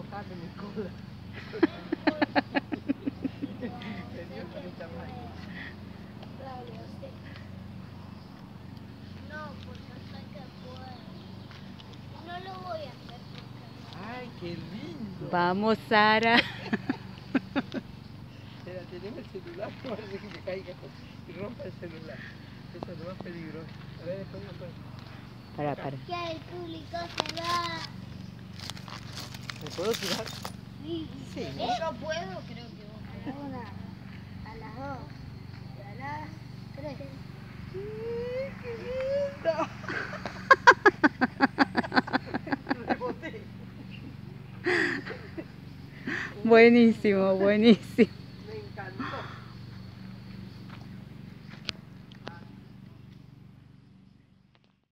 de mi cola. Me. No, porque hasta que pueda. No lo voy a hacer porque Ay, qué lindo. Vamos, Sara. Espera, tenemos el celular, no parece que se caiga y rompa el celular. Eso es lo más peligroso. A ver, después no puedo. Para, para. que el público se va. ¿Me puedo tirar? Sí, Sí. Yo puedo, creo que vos. A la una, a las dos, y a las tres. ¡Qué lindo! Reboté. Buenísimo, buenísimo.